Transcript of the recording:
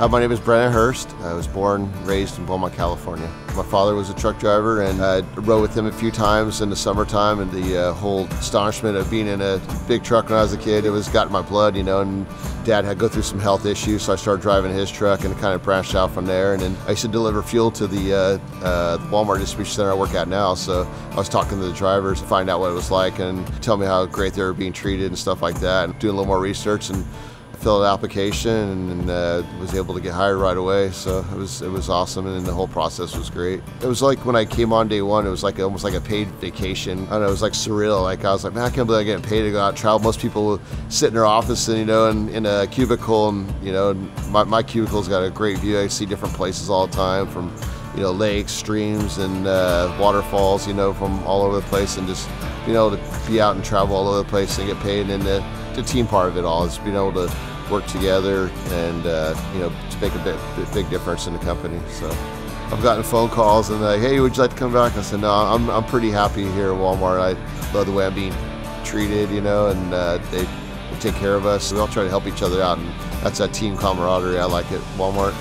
Uh, my name is Brandon Hurst. I was born, raised in Beaumont, California. My father was a truck driver and I rode with him a few times in the summertime and the uh, whole astonishment of being in a big truck when I was a kid, it was got in my blood, you know, and dad had to go through some health issues, so I started driving his truck and kind of branched out from there. And then I used to deliver fuel to the, uh, uh, the Walmart distribution center I work at now, so I was talking to the drivers to find out what it was like and tell me how great they were being treated and stuff like that, and doing a little more research and filled out application and uh, was able to get hired right away. So it was it was awesome, and the whole process was great. It was like when I came on day one, it was like almost like a paid vacation. I don't know, it was like surreal. Like I was like, man, I can't believe I'm getting paid to go out and travel. Most people sit in their office and you know in, in a cubicle, and you know my, my cubicle's got a great view. I see different places all the time from you know lakes, streams, and uh, waterfalls. You know from all over the place, and just being able to be out and travel all over the place and get paid. And the, the team part of it all is being able to work together and uh, you know to make a big, big difference in the company. So I've gotten phone calls and like, hey, would you like to come back? I said, no, I'm, I'm pretty happy here at Walmart. I love the way I'm being treated, you know, and uh, they, they take care of us. We all try to help each other out, and that's that team camaraderie I like it. Walmart.